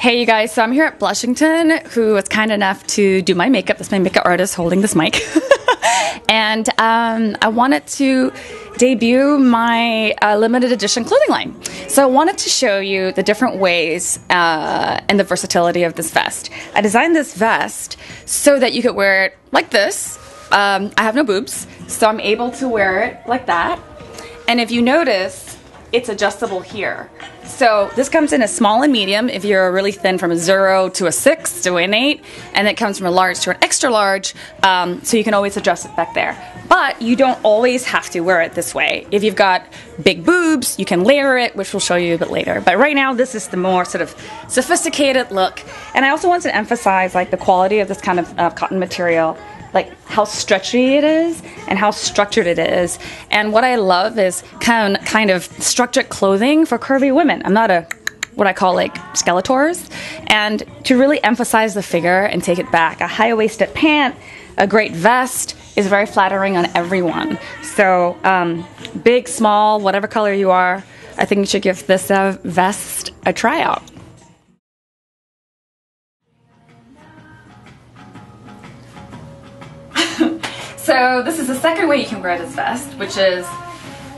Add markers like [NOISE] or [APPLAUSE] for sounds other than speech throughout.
Hey you guys, so I'm here at Blushington, who was kind enough to do my makeup. That's my makeup artist holding this mic. [LAUGHS] and um, I wanted to debut my uh, limited edition clothing line. So I wanted to show you the different ways uh, and the versatility of this vest. I designed this vest so that you could wear it like this. Um, I have no boobs, so I'm able to wear it like that. And if you notice, it's adjustable here. So this comes in a small and medium if you're really thin from a zero to a six to an eight, and it comes from a large to an extra large, um, so you can always adjust it back there. But you don't always have to wear it this way. If you've got big boobs, you can layer it, which we'll show you a bit later. But right now, this is the more sort of sophisticated look. And I also want to emphasize like the quality of this kind of uh, cotton material like how stretchy it is and how structured it is. And what I love is kind of, kind of structured clothing for curvy women. I'm not a what I call like Skeletors, and to really emphasize the figure and take it back. A high waisted pant, a great vest is very flattering on everyone. So, um, big, small, whatever color you are, I think you should give this uh, vest a tryout. So this is the second way you can wear this vest, which is,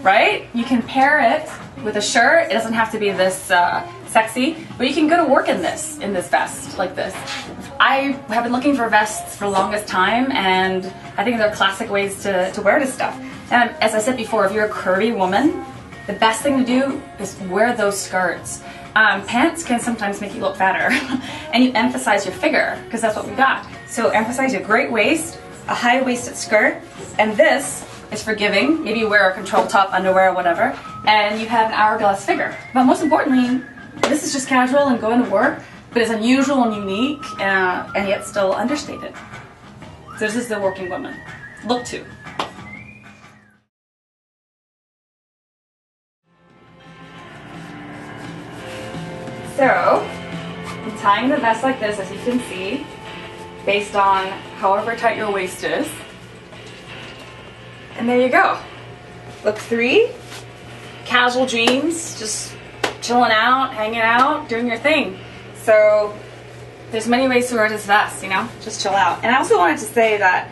right? You can pair it with a shirt. It doesn't have to be this uh, sexy, but you can go to work in this, in this vest, like this. I have been looking for vests for the longest time, and I think they're classic ways to, to wear this stuff. And as I said before, if you're a curvy woman, the best thing to do is wear those skirts. Um, pants can sometimes make you look fatter, [LAUGHS] and you emphasize your figure, because that's what we got. So emphasize your great waist, a high-waisted skirt, and this is for giving. Maybe you wear a control top, underwear, or whatever, and you have an hourglass figure. But most importantly, this is just casual and going to work, but it's unusual and unique, uh, and yet still understated. So this is the working woman. Look to. So, I'm tying the vest like this, as you can see, based on however tight your waist is. And there you go. Look three, casual jeans, just chilling out, hanging out, doing your thing. So there's many ways to wear this vest, you know, just chill out. And I also wanted to say that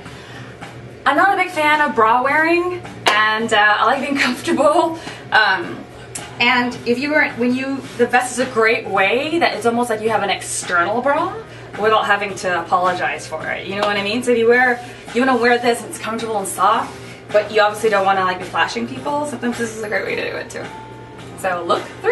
I'm not a big fan of bra wearing and uh, I like being [LAUGHS] comfortable. Um, and if you were, when you, the vest is a great way that it's almost like you have an external bra without having to apologize for it. You know what I mean? So if you wear, you want to wear this, it's comfortable and soft, but you obviously don't want to like be flashing people. Sometimes this is a great way to do it too. So look three.